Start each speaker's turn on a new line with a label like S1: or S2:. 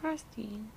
S1: Christine.